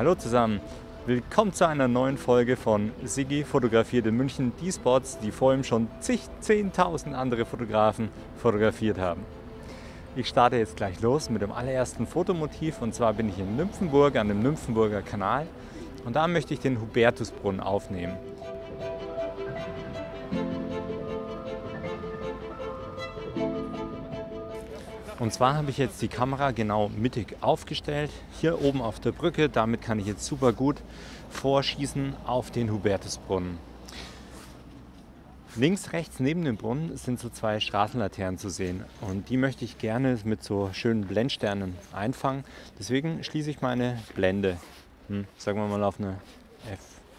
Hallo zusammen, willkommen zu einer neuen Folge von Sigi fotografiert in München die Spots, die vor ihm schon zig, zehntausend andere Fotografen fotografiert haben. Ich starte jetzt gleich los mit dem allerersten Fotomotiv und zwar bin ich in Nymphenburg an dem Nymphenburger Kanal und da möchte ich den Hubertusbrunnen aufnehmen. Und zwar habe ich jetzt die Kamera genau mittig aufgestellt, hier oben auf der Brücke. Damit kann ich jetzt super gut vorschießen auf den Hubertusbrunnen. Links, rechts neben dem Brunnen sind so zwei Straßenlaternen zu sehen und die möchte ich gerne mit so schönen Blendsternen einfangen. Deswegen schließe ich meine Blende, hm, sagen wir mal auf eine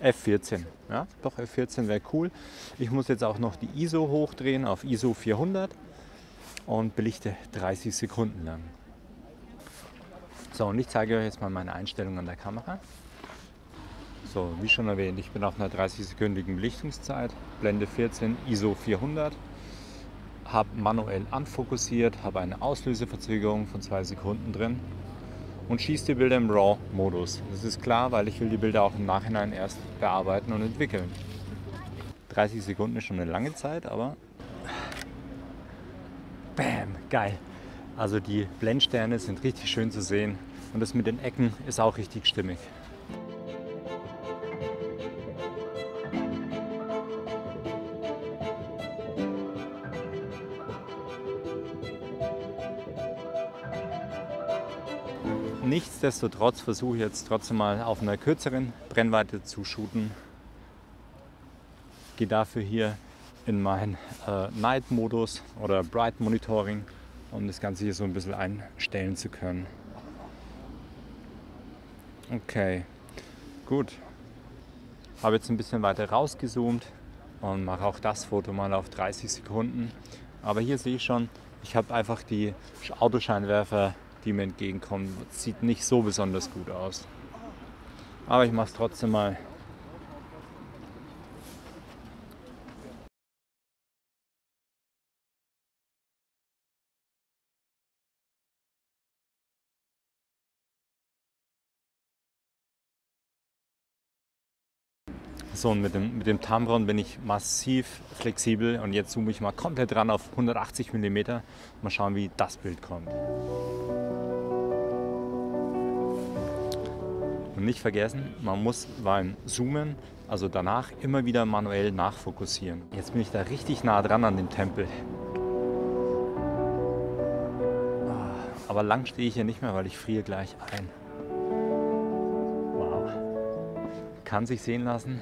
F, F14. Ja, doch F14 wäre cool. Ich muss jetzt auch noch die ISO hochdrehen auf ISO 400 und belichte 30 Sekunden lang. So, und ich zeige euch jetzt mal meine Einstellung an der Kamera. So, wie schon erwähnt, ich bin auf einer 30-sekündigen Belichtungszeit, Blende 14, ISO 400, habe manuell anfokussiert, habe eine Auslöseverzögerung von 2 Sekunden drin und schieße die Bilder im RAW-Modus. Das ist klar, weil ich will die Bilder auch im Nachhinein erst bearbeiten und entwickeln. 30 Sekunden ist schon eine lange Zeit, aber Bam, geil. Also die Blendsterne sind richtig schön zu sehen und das mit den Ecken ist auch richtig stimmig. Nichtsdestotrotz versuche ich jetzt trotzdem mal auf einer kürzeren Brennweite zu shooten. Gehe dafür hier in meinen äh, Night-Modus oder Bright Monitoring, um das Ganze hier so ein bisschen einstellen zu können. Okay, gut. Habe jetzt ein bisschen weiter rausgezoomt und mache auch das Foto mal auf 30 Sekunden. Aber hier sehe ich schon, ich habe einfach die Autoscheinwerfer, die mir entgegenkommen. Sieht nicht so besonders gut aus. Aber ich mache es trotzdem mal So, und mit dem, mit dem Tamron bin ich massiv flexibel und jetzt zoome ich mal komplett ran auf 180 mm. Mal schauen, wie das Bild kommt. Und nicht vergessen, man muss beim Zoomen, also danach, immer wieder manuell nachfokussieren. Jetzt bin ich da richtig nah dran an dem Tempel. Ah, aber lang stehe ich hier nicht mehr, weil ich friere gleich ein. Wow. Kann sich sehen lassen.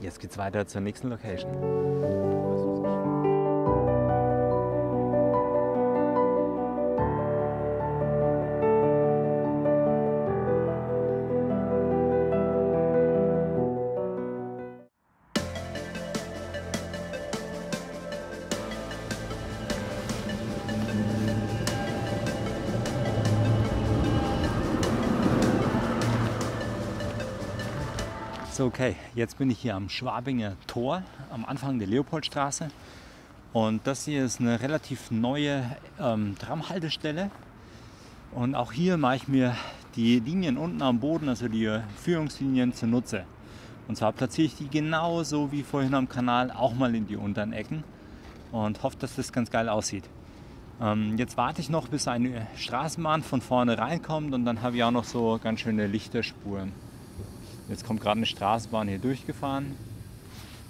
Jetzt geht's weiter zur nächsten Location. So, okay, jetzt bin ich hier am Schwabinger Tor am Anfang der Leopoldstraße. Und das hier ist eine relativ neue ähm, Tramhaltestelle. Und auch hier mache ich mir die Linien unten am Boden, also die Führungslinien zunutze. Und zwar platziere ich die genauso wie vorhin am Kanal auch mal in die unteren Ecken und hoffe, dass das ganz geil aussieht. Ähm, jetzt warte ich noch, bis eine Straßenbahn von vorne reinkommt und dann habe ich auch noch so ganz schöne Lichterspuren. Jetzt kommt gerade eine Straßenbahn hier durchgefahren.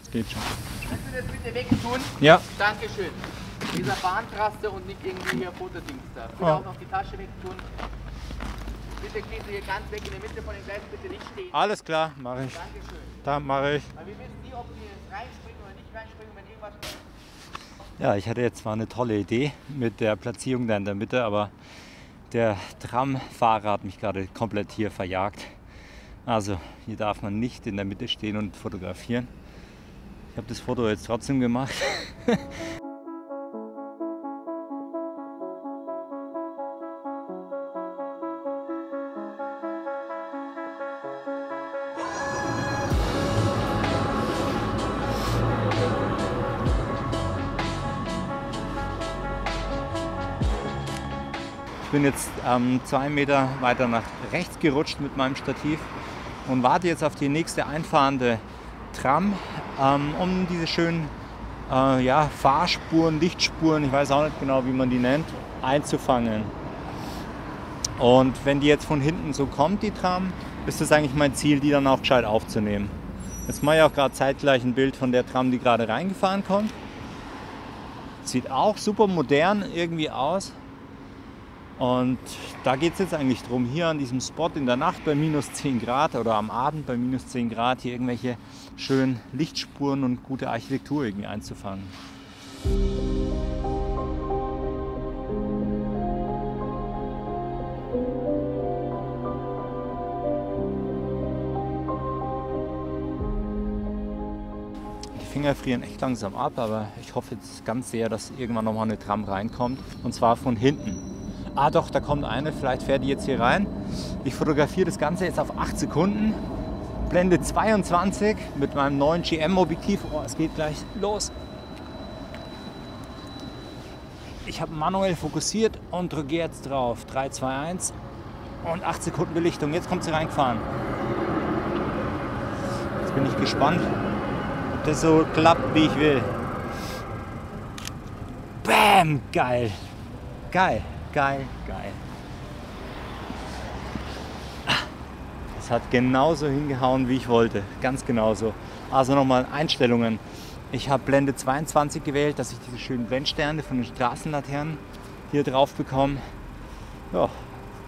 Es geht schon. Kannst du das bitte wegtun? Ja. Dankeschön. Dieser Bahntraste und nicht irgendwie hier Fotodings da. Bitte oh. auch noch die Tasche wegtun. Bitte gehst du hier ganz weg in der Mitte von den Gleisen, bitte nicht stehen. Alles klar, mache ich. Dankeschön. Da mache ich. Weil wir wissen nie, ob die jetzt reinspringen oder nicht reinspringen, wenn irgendwas ja, ich hatte jetzt zwar eine tolle Idee mit der Platzierung da in der Mitte, aber der Tramfahrer hat mich gerade komplett hier verjagt. Also hier darf man nicht in der Mitte stehen und fotografieren. Ich habe das Foto jetzt trotzdem gemacht. Ich bin jetzt ähm, zwei Meter weiter nach rechts gerutscht mit meinem Stativ und warte jetzt auf die nächste einfahrende Tram, ähm, um diese schönen äh, ja, Fahrspuren, Lichtspuren, ich weiß auch nicht genau, wie man die nennt, einzufangen. Und wenn die jetzt von hinten so kommt, die Tram, ist das eigentlich mein Ziel, die dann auch gescheit aufzunehmen. Jetzt mache ich auch gerade zeitgleich ein Bild von der Tram, die gerade reingefahren kommt. Sieht auch super modern irgendwie aus. Und da geht es jetzt eigentlich darum, hier an diesem Spot in der Nacht bei minus 10 Grad oder am Abend bei minus 10 Grad hier irgendwelche schönen Lichtspuren und gute Architektur irgendwie einzufangen. Finger frieren echt langsam ab, aber ich hoffe jetzt ganz sehr, dass irgendwann nochmal eine Tram reinkommt. Und zwar von hinten. Ah doch, da kommt eine, vielleicht fährt die jetzt hier rein. Ich fotografiere das Ganze jetzt auf 8 Sekunden. Blende 22 mit meinem neuen GM-Objektiv. Oh, es geht gleich los. Ich habe manuell fokussiert und drücke jetzt drauf. 3, 2, 1 und 8 Sekunden Belichtung. Jetzt kommt sie reingefahren. Jetzt bin ich gespannt, das so klappt, wie ich will. Bam! Geil. Geil, geil, geil. Es hat genauso hingehauen, wie ich wollte. Ganz genauso. Also nochmal Einstellungen. Ich habe Blende 22 gewählt, dass ich diese schönen Blendsterne von den Straßenlaternen hier drauf bekomme. Ja,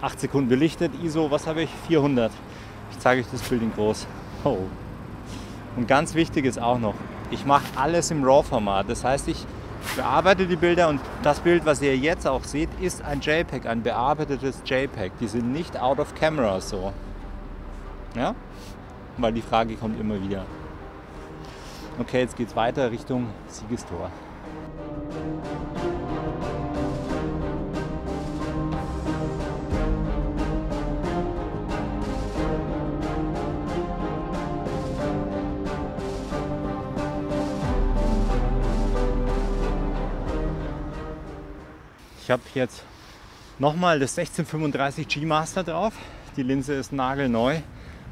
8 Sekunden belichtet. ISO, was habe ich? 400. Ich zeige euch das Bild in groß. Oh. Und ganz wichtig ist auch noch, ich mache alles im RAW-Format. Das heißt, ich bearbeite die Bilder und das Bild, was ihr jetzt auch seht, ist ein JPEG, ein bearbeitetes JPEG. Die sind nicht out of camera so. Ja? Weil die Frage kommt immer wieder. Okay, jetzt geht es weiter Richtung Siegestor. Ich habe jetzt nochmal das 1635 G Master drauf. Die Linse ist nagelneu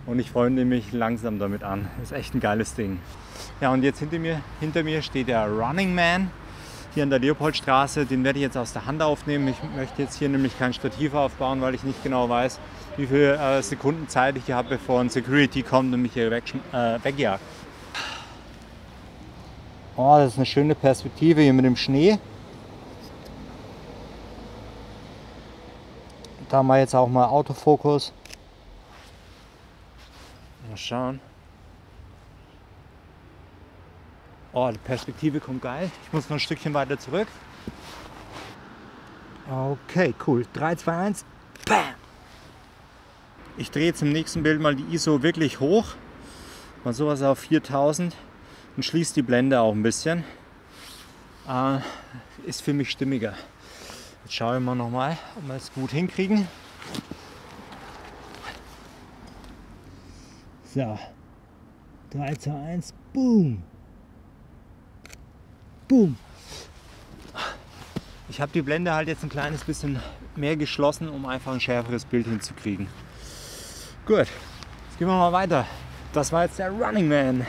und ich freue mich langsam damit an. Ist echt ein geiles Ding. Ja, und jetzt hinter mir, hinter mir steht der Running Man hier an der Leopoldstraße. Den werde ich jetzt aus der Hand aufnehmen. Ich möchte jetzt hier nämlich kein Stativ aufbauen, weil ich nicht genau weiß, wie viele äh, Sekunden Zeit ich hier habe, bevor ein Security kommt und mich hier weg, äh, wegjagt. Oh, das ist eine schöne Perspektive hier mit dem Schnee. Da haben wir jetzt auch mal Autofokus. Mal schauen. Oh, die Perspektive kommt geil. Ich muss noch ein Stückchen weiter zurück. Okay, cool. 3, 2, 1. Bam! Ich drehe jetzt im nächsten Bild mal die ISO wirklich hoch. Mal sowas auf 4000 und schließe die Blende auch ein bisschen. Äh, ist für mich stimmiger. Jetzt schauen wir nochmal, ob wir es gut hinkriegen. So. 3, 2, 1, boom. Boom. Ich habe die Blende halt jetzt ein kleines bisschen mehr geschlossen, um einfach ein schärferes Bild hinzukriegen. Gut, jetzt gehen wir mal weiter. Das war jetzt der Running Man.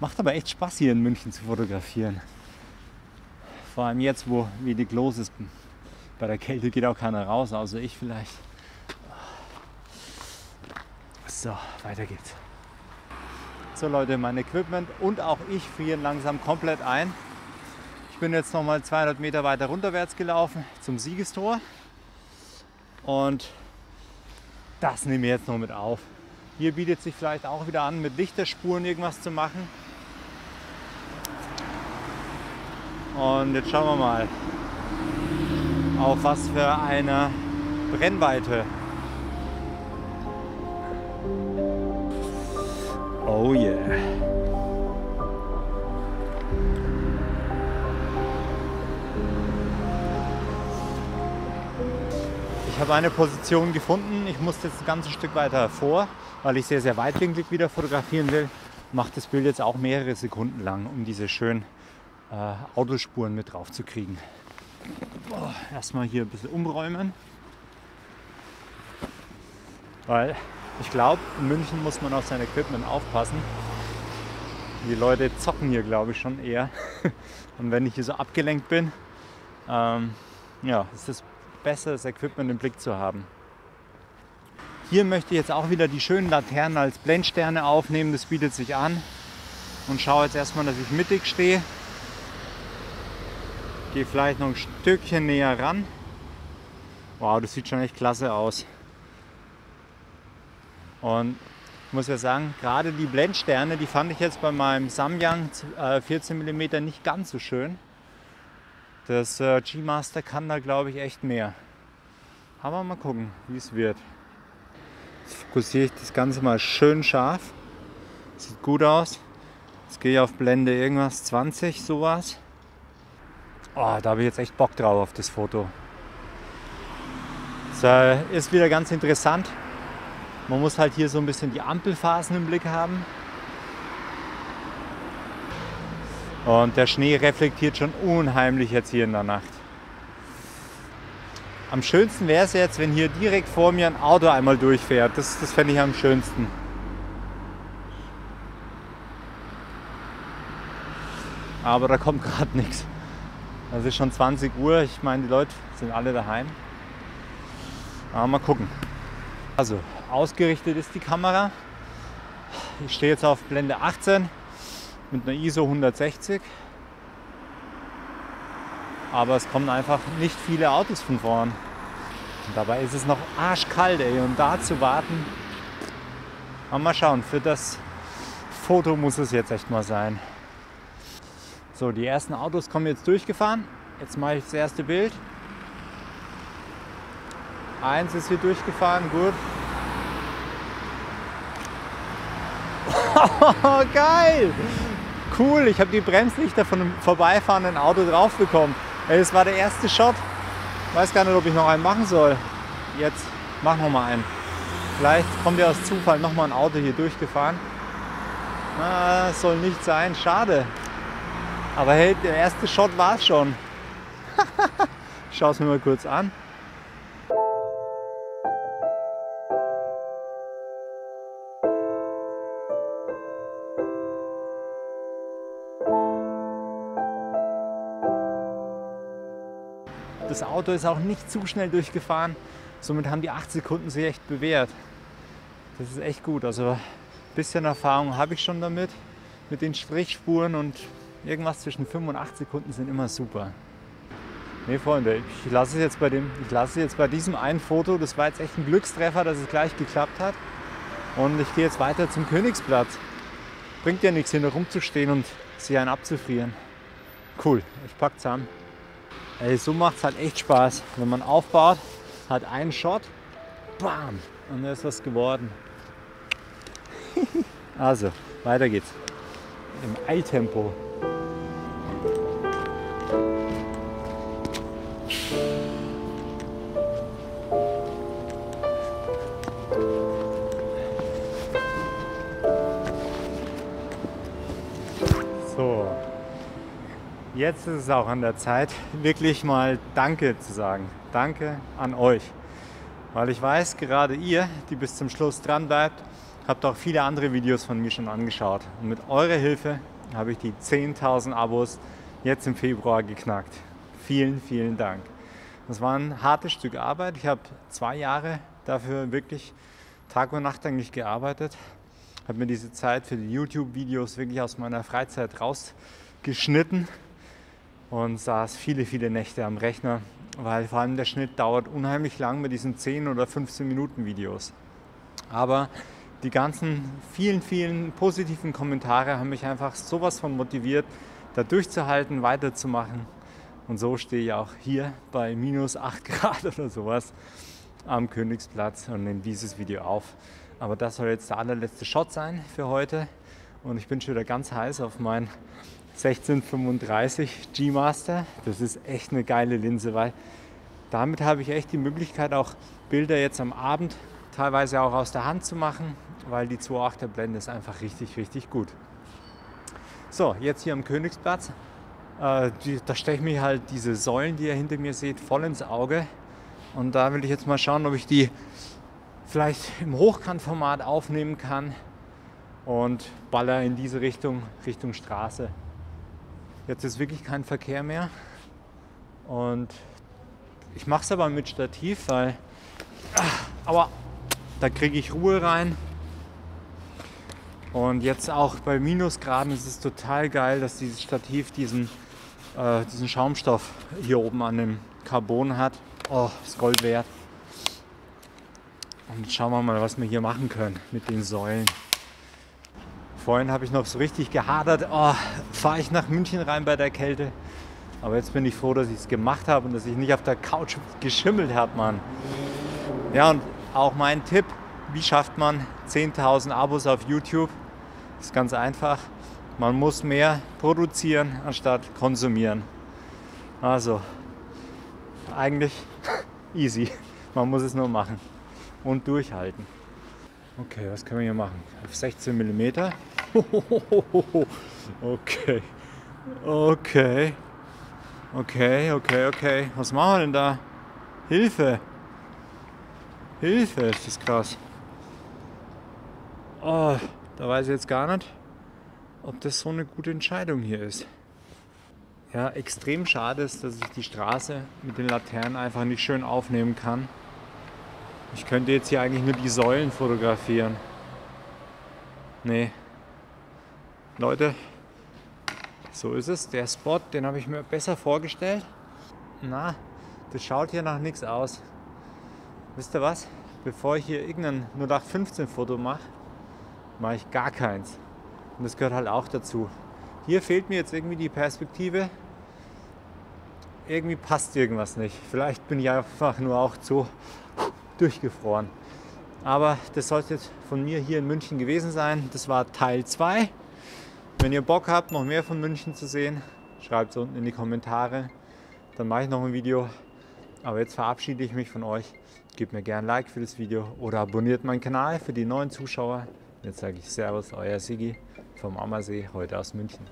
Macht aber echt Spaß hier in München zu fotografieren. Vor allem jetzt, wo wenig los ist. Bei der Kälte geht auch keiner raus, außer ich vielleicht. So, weiter geht's. So Leute, mein Equipment und auch ich frieren langsam komplett ein. Ich bin jetzt noch mal 200 Meter weiter runterwärts gelaufen zum Siegestor. Und das nehme ich jetzt noch mit auf. Hier bietet sich vielleicht auch wieder an, mit Lichterspuren irgendwas zu machen. Und jetzt schauen wir mal, auf was für eine Brennweite. Oh yeah. Ich habe eine Position gefunden. Ich musste jetzt ein ganzes Stück weiter vor, weil ich sehr, sehr weitwinklig wieder fotografieren will. Mache das Bild jetzt auch mehrere Sekunden lang, um diese schönen äh, Autospuren mit drauf zu kriegen. Oh, erstmal hier ein bisschen umräumen. Weil ich glaube, in München muss man auf sein Equipment aufpassen. Die Leute zocken hier, glaube ich, schon eher. Und wenn ich hier so abgelenkt bin, ähm, ja, ist es besser, das Equipment im Blick zu haben. Hier möchte ich jetzt auch wieder die schönen Laternen als Blendsterne aufnehmen. Das bietet sich an. Und schaue jetzt erstmal, dass ich mittig stehe. Gehe vielleicht noch ein Stückchen näher ran. Wow, das sieht schon echt klasse aus. Und ich muss ja sagen, gerade die Blendsterne, die fand ich jetzt bei meinem Samyang 14 mm nicht ganz so schön. Das äh, G-Master kann da glaube ich echt mehr. Aber mal gucken, wie es wird. Jetzt fokussiere ich das Ganze mal schön scharf. Sieht gut aus. Jetzt gehe ich auf Blende irgendwas 20, sowas. Oh, da habe ich jetzt echt Bock drauf auf das Foto. Das ist wieder ganz interessant. Man muss halt hier so ein bisschen die Ampelphasen im Blick haben. Und der Schnee reflektiert schon unheimlich jetzt hier in der Nacht. Am schönsten wäre es jetzt, wenn hier direkt vor mir ein Auto einmal durchfährt. Das, das fände ich am schönsten. Aber da kommt gerade nichts. Es ist schon 20 Uhr. Ich meine, die Leute sind alle daheim. Aber mal gucken. Also, ausgerichtet ist die Kamera. Ich stehe jetzt auf Blende 18 mit einer ISO 160. Aber es kommen einfach nicht viele Autos von vorn. Und dabei ist es noch arschkalt, ey. Und da zu warten. Mal schauen, für das Foto muss es jetzt echt mal sein. So, die ersten Autos kommen jetzt durchgefahren. Jetzt mache ich das erste Bild. Eins ist hier durchgefahren, gut. geil! Cool, ich habe die Bremslichter von einem vorbeifahrenden Auto drauf bekommen. Das war der erste Shot. Weiß gar nicht, ob ich noch einen machen soll. Jetzt machen wir mal einen. Vielleicht kommt ja aus Zufall noch mal ein Auto hier durchgefahren. Na, das soll nicht sein, schade. Aber hey, der erste Shot war es schon. Schau es mir mal kurz an. Das Auto ist auch nicht zu schnell durchgefahren. Somit haben die 8 Sekunden sich echt bewährt. Das ist echt gut. Also ein bisschen Erfahrung habe ich schon damit, mit den Strichspuren und irgendwas zwischen 5 und 8 Sekunden sind immer super. Ne, Freunde, ich lasse es jetzt bei dem, ich lasse jetzt bei diesem einen Foto, das war jetzt echt ein Glückstreffer, dass es gleich geklappt hat. Und ich gehe jetzt weiter zum Königsplatz. Bringt ja nichts, hier rumzustehen und sich einen abzufrieren. Cool, ich pack zusammen. Ey, so macht es halt echt Spaß. Wenn man aufbaut, hat einen Shot, bam, und da ist was geworden. also, weiter geht's. Im Eiltempo. Jetzt ist es auch an der Zeit, wirklich mal Danke zu sagen. Danke an euch. Weil ich weiß, gerade ihr, die bis zum Schluss dran bleibt, habt auch viele andere Videos von mir schon angeschaut. Und mit eurer Hilfe habe ich die 10.000 Abos jetzt im Februar geknackt. Vielen, vielen Dank. Das war ein hartes Stück Arbeit. Ich habe zwei Jahre dafür wirklich Tag und Nacht eigentlich gearbeitet. Habe mir diese Zeit für die YouTube-Videos wirklich aus meiner Freizeit rausgeschnitten und saß viele, viele Nächte am Rechner, weil vor allem der Schnitt dauert unheimlich lang mit diesen 10 oder 15 Minuten Videos. Aber die ganzen vielen, vielen positiven Kommentare haben mich einfach sowas von motiviert, da durchzuhalten, weiterzumachen. Und so stehe ich auch hier bei minus 8 Grad oder sowas am Königsplatz und nehme dieses Video auf. Aber das soll jetzt der allerletzte Shot sein für heute. Und ich bin schon wieder ganz heiß auf mein 1635 G Master. Das ist echt eine geile Linse, weil damit habe ich echt die Möglichkeit, auch Bilder jetzt am Abend teilweise auch aus der Hand zu machen, weil die 2.8er Blende ist einfach richtig, richtig gut. So, jetzt hier am Königsplatz. Äh, da steche ich mir halt diese Säulen, die ihr hinter mir seht, voll ins Auge. Und da will ich jetzt mal schauen, ob ich die vielleicht im Hochkantformat aufnehmen kann und baller in diese Richtung, Richtung Straße. Jetzt ist wirklich kein Verkehr mehr. Und ich mache es aber mit Stativ, weil. Aber da kriege ich Ruhe rein. Und jetzt auch bei Minusgraden ist es total geil, dass dieses Stativ diesen, äh, diesen Schaumstoff hier oben an dem Carbon hat. Oh, ist Gold wert. Und schauen wir mal, was wir hier machen können mit den Säulen. Vorhin habe ich noch so richtig gehadert, oh, fahre ich nach München rein bei der Kälte. Aber jetzt bin ich froh, dass ich es gemacht habe und dass ich nicht auf der Couch geschimmelt habe, Mann. Ja, und auch mein Tipp, wie schafft man 10.000 Abos auf YouTube? Ist ganz einfach. Man muss mehr produzieren, anstatt konsumieren. Also, eigentlich easy. Man muss es nur machen und durchhalten. Okay, was können wir hier machen? Auf 16 mm. Okay. Okay. Okay, okay, okay. Was machen wir denn da? Hilfe! Hilfe, ist das krass. Oh, da weiß ich jetzt gar nicht, ob das so eine gute Entscheidung hier ist. Ja, extrem schade ist, dass ich die Straße mit den Laternen einfach nicht schön aufnehmen kann. Ich könnte jetzt hier eigentlich nur die Säulen fotografieren. Nee. Leute, so ist es. Der Spot, den habe ich mir besser vorgestellt. Na, das schaut hier nach nichts aus. Wisst ihr was? Bevor ich hier irgendein 0815 Foto mache, mache ich gar keins. Und das gehört halt auch dazu. Hier fehlt mir jetzt irgendwie die Perspektive. Irgendwie passt irgendwas nicht. Vielleicht bin ich einfach nur auch zu durchgefroren. Aber das sollte von mir hier in München gewesen sein. Das war Teil 2. Wenn ihr Bock habt, noch mehr von München zu sehen, schreibt es unten in die Kommentare. Dann mache ich noch ein Video. Aber jetzt verabschiede ich mich von euch. Gebt mir gerne ein Like für das Video oder abonniert meinen Kanal für die neuen Zuschauer. Jetzt sage ich Servus, euer Sigi vom Ammersee, heute aus München.